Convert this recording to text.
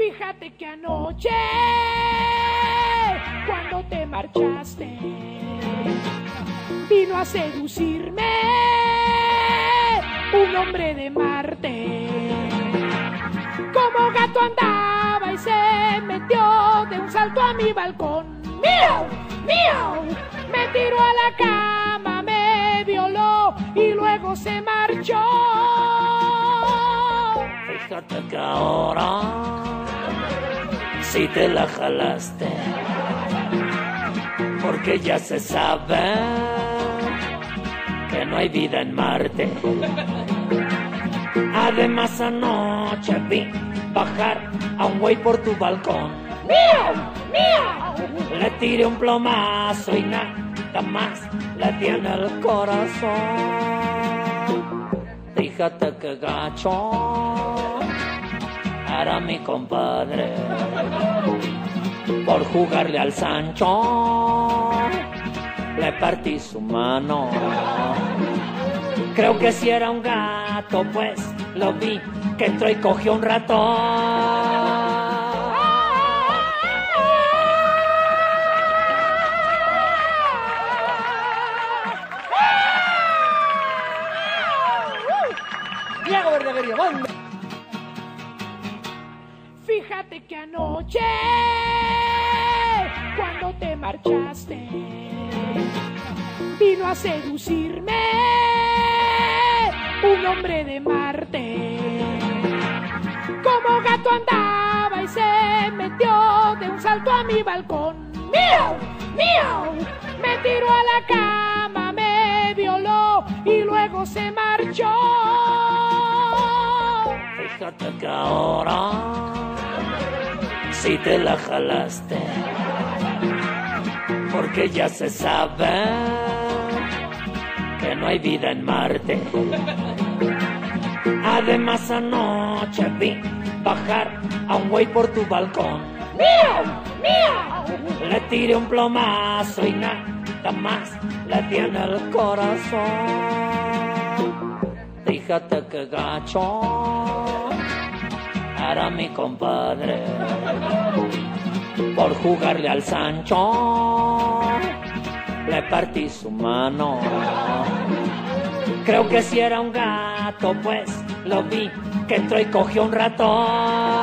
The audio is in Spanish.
Fíjate que anoche, cuando te marchaste, vino a seducirme un hombre de Marte. Como gato andaba y se metió de un salto a mi balcón. ¡Miau! ¡Miau! Me tiró a la cama, me violó y luego se marchó. Fíjate que ahora si te la jalaste, porque ya se sabe que no hay vida en Marte. Además anoche vi bajar a un güey por tu balcón. ¡Miau! ¡Miau! Le tiré un plomazo y nada más le di en el corazón. Fíjate que gacho era mi compadre por jugarle al Sancho. Le partí su mano. Creo que si era un gato, pues lo vi que entró y cogió un ratón. Diego Verdaguería. Fíjate que anoche, cuando te marchaste, vino a seducirme un hombre de Marte. Como gato andaba y se metió de un salto a mi balcón. ¡Miau! ¡Miau! Me tiró a la cama, me violó y luego se marchó. Fíjate que ahora si te la jalaste, porque ya se sabe que no hay vida en Marte. Además anoche vi bajar a un güey por tu balcón. ¡Miau! ¡Miau! Le tiré un plomazo y nada más le di en el corazón. Fíjate que gacho era mi compadre por jugarle al Sancho. Le partí su mano. Creo que si era un gato, pues lo vi que entró y cogió un ratón.